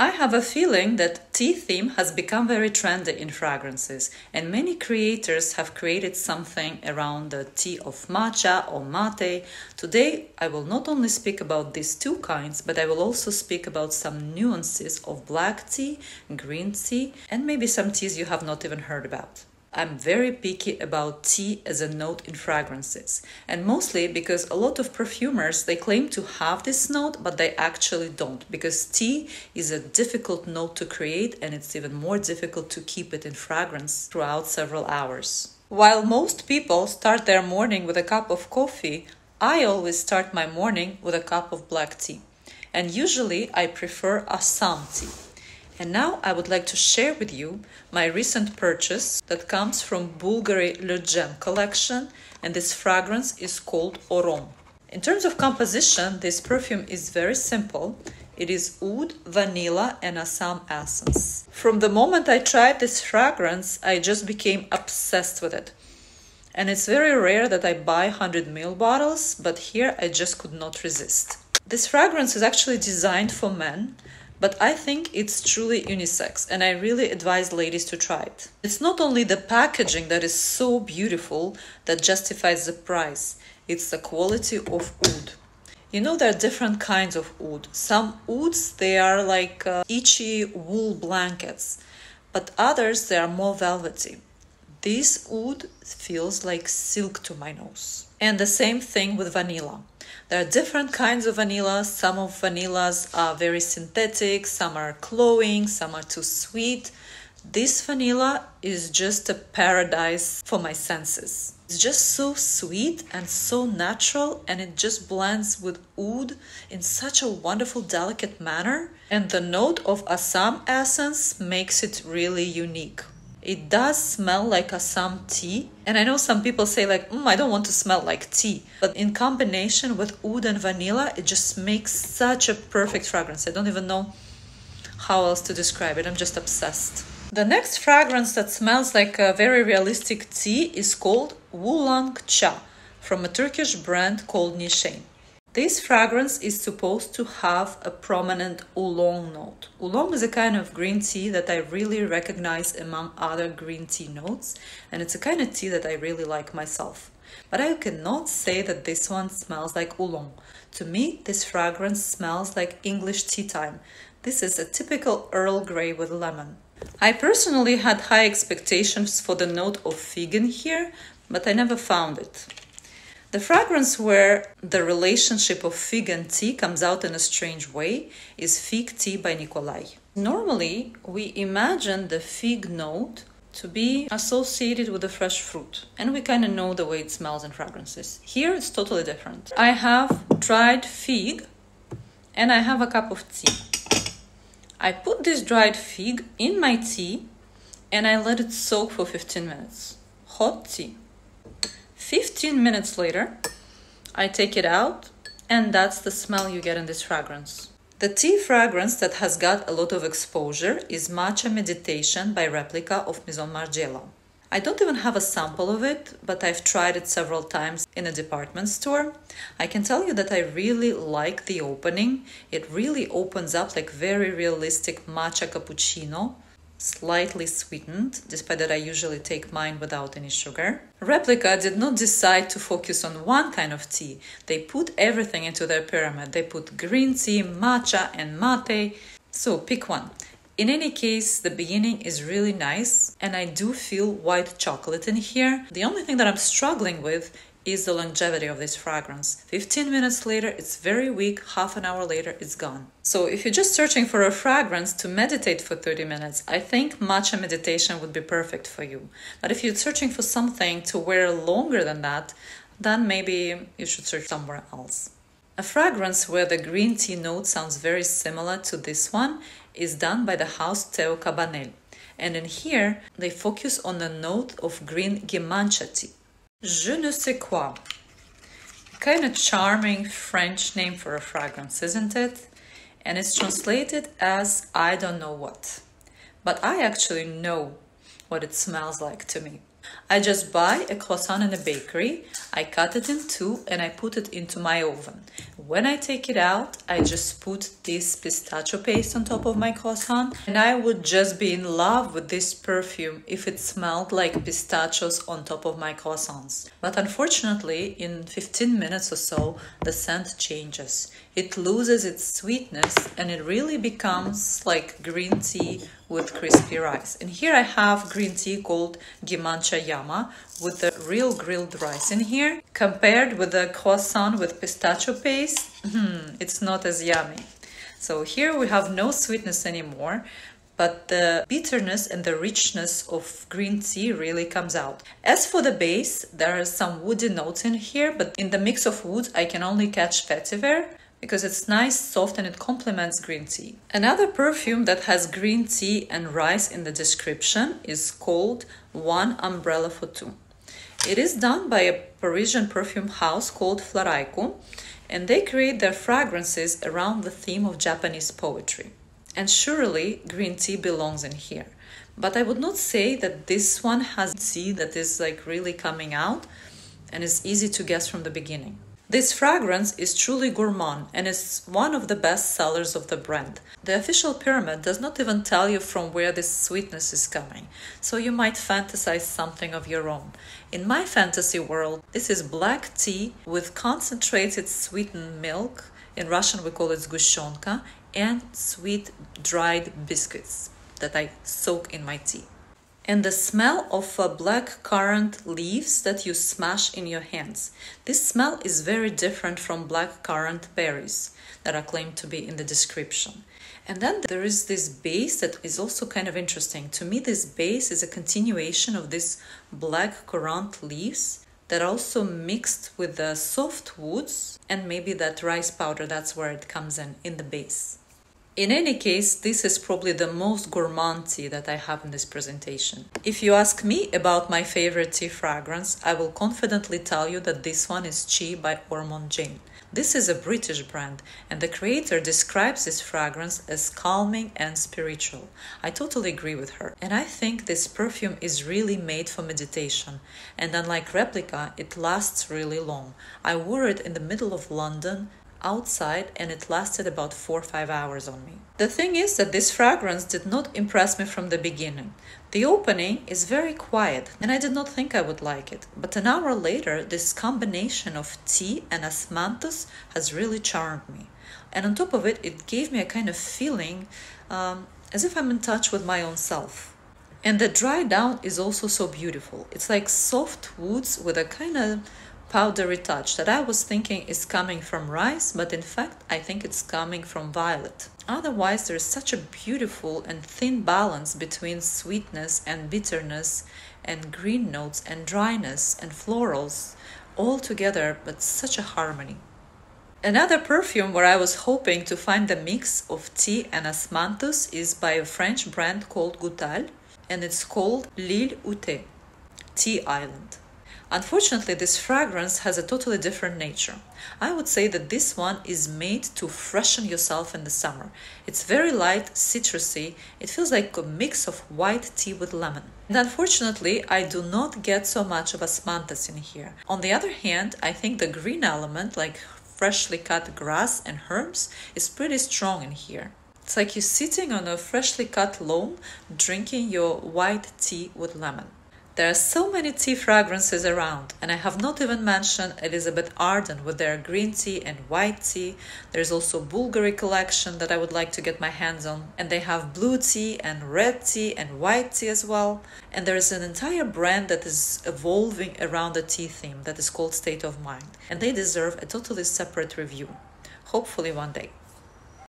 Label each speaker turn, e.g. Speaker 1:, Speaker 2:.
Speaker 1: I have a feeling that tea theme has become very trendy in fragrances, and many creators have created something around the tea of matcha or mate. Today, I will not only speak about these two kinds, but I will also speak about some nuances of black tea, green tea, and maybe some teas you have not even heard about. I'm very picky about tea as a note in fragrances, and mostly because a lot of perfumers they claim to have this note, but they actually don't because tea is a difficult note to create and it's even more difficult to keep it in fragrance throughout several hours. While most people start their morning with a cup of coffee, I always start my morning with a cup of black tea. And usually I prefer Assam tea. And now I would like to share with you my recent purchase that comes from Bulgari Le Gemme collection and this fragrance is called Orom. In terms of composition, this perfume is very simple. It is oud, vanilla and Assam essence. From the moment I tried this fragrance, I just became obsessed with it. And it's very rare that I buy 100ml bottles, but here I just could not resist. This fragrance is actually designed for men but I think it's truly unisex and I really advise ladies to try it. It's not only the packaging that is so beautiful that justifies the price, it's the quality of oud. You know there are different kinds of oud. Some ouds they are like uh, itchy wool blankets, but others they are more velvety. This oud feels like silk to my nose. And the same thing with vanilla. There are different kinds of vanilla. Some of vanillas are very synthetic, some are cloying, some are too sweet. This vanilla is just a paradise for my senses. It's just so sweet and so natural, and it just blends with oud in such a wonderful, delicate manner. And the note of Assam essence makes it really unique. It does smell like Assam tea. And I know some people say like, mm, I don't want to smell like tea. But in combination with oud and vanilla, it just makes such a perfect fragrance. I don't even know how else to describe it. I'm just obsessed. The next fragrance that smells like a very realistic tea is called Wulong Cha from a Turkish brand called Nishane. This fragrance is supposed to have a prominent oolong note. Oolong is a kind of green tea that I really recognize among other green tea notes, and it's a kind of tea that I really like myself. But I cannot say that this one smells like oolong. To me, this fragrance smells like English tea time. This is a typical Earl Grey with lemon. I personally had high expectations for the note of fig in here, but I never found it. The fragrance where the relationship of fig and tea comes out in a strange way is Fig Tea by Nicolai. Normally, we imagine the fig note to be associated with the fresh fruit, and we kind of know the way it smells in fragrances. Here, it's totally different. I have dried fig and I have a cup of tea. I put this dried fig in my tea and I let it soak for 15 minutes. Hot tea. 15 minutes later, I take it out, and that's the smell you get in this fragrance. The tea fragrance that has got a lot of exposure is Matcha Meditation by Replica of Maison Margiela. I don't even have a sample of it, but I've tried it several times in a department store. I can tell you that I really like the opening. It really opens up like very realistic matcha cappuccino slightly sweetened, despite that I usually take mine without any sugar. Replica did not decide to focus on one kind of tea. They put everything into their pyramid. They put green tea, matcha, and mate. So pick one. In any case, the beginning is really nice, and I do feel white chocolate in here. The only thing that I'm struggling with is the longevity of this fragrance. 15 minutes later, it's very weak, half an hour later, it's gone. So, if you're just searching for a fragrance to meditate for 30 minutes, I think matcha meditation would be perfect for you. But if you're searching for something to wear longer than that, then maybe you should search somewhere else. A fragrance where the green tea note sounds very similar to this one is done by the house Teo Cabanel. And in here, they focus on the note of green Genmaicha tea. Je ne sais quoi. Kind of charming French name for a fragrance, isn't it? And it's translated as I don't know what. But I actually know what it smells like to me. I just buy a croissant in a bakery, I cut it in two and I put it into my oven. When I take it out, I just put this pistachio paste on top of my croissant and I would just be in love with this perfume if it smelled like pistachios on top of my croissants. But unfortunately, in 15 minutes or so, the scent changes. It loses its sweetness and it really becomes like green tea with crispy rice. And here I have green tea called Genmaicha Yama with the real grilled rice in here. Compared with the croissant with pistachio paste, hmm, it's not as yummy. So here we have no sweetness anymore, but the bitterness and the richness of green tea really comes out. As for the base, there are some woody notes in here, but in the mix of wood I can only catch vetiver, because it's nice, soft, and it complements green tea. Another perfume that has green tea and rice in the description is called One Umbrella for Two. It is done by a Parisian perfume house called Floraïku, and they create their fragrances around the theme of Japanese poetry. And surely green tea belongs in here. But I would not say that this one has tea that is like really coming out and is easy to guess from the beginning. This fragrance is truly gourmand and is one of the best sellers of the brand. The official pyramid does not even tell you from where this sweetness is coming, so you might fantasize something of your own. In my fantasy world, this is black tea with concentrated sweetened milk, in Russian we call it zgushonka, and sweet dried biscuits that I soak in my tea and the smell of uh, black currant leaves that you smash in your hands. This smell is very different from black currant berries that are claimed to be in the description. And then there is this base that is also kind of interesting. To me, this base is a continuation of this black currant leaves that are also mixed with the soft woods and maybe that rice powder, that's where it comes in, in the base. In any case, this is probably the most gourmand tea that I have in this presentation. If you ask me about my favorite tea fragrance, I will confidently tell you that this one is Qi by Ormonde Jayne. This is a British brand, and the creator describes this fragrance as calming and spiritual. I totally agree with her, and I think this perfume is really made for meditation. And unlike Replica, it lasts really long. I wore it in the middle of London outside and it lasted about 4 or 5 hours on me. The thing is that this fragrance did not impress me from the beginning. The opening is very quiet and I did not think I would like it, but an hour later this combination of tea and osmanthus has really charmed me. And on top of it, it gave me a kind of feeling um, as if I'm in touch with my own self. And the dry down is also so beautiful. It's like soft woods with a kind of powdery touch that I was thinking is coming from rice, but in fact, I think it's coming from violet. Otherwise, there is such a beautiful and thin balance between sweetness and bitterness, and green notes and dryness and florals all together, but such a harmony. Another perfume where I was hoping to find the mix of tea and osmanthus is by a French brand called Goutal, and it's called L'Île au Thé, Tea Island. Unfortunately, this fragrance has a totally different nature. I would say that this one is made to freshen yourself in the summer. It's very light, citrusy, it feels like a mix of white tea with lemon. And unfortunately, I do not get so much of osmanthus in here. On the other hand, I think the green element, like freshly cut grass and herbs, is pretty strong in here. It's like you're sitting on a freshly cut lawn drinking your white tea with lemon. There are so many tea fragrances around, and I have not even mentioned Elizabeth Arden with their green tea and white tea. There's also Bulgari collection that I would like to get my hands on, and they have blue tea and red tea and white tea as well. And there's an entire brand that is evolving around the tea theme that is called State of Mind, and they deserve a totally separate review. Hopefully, one day.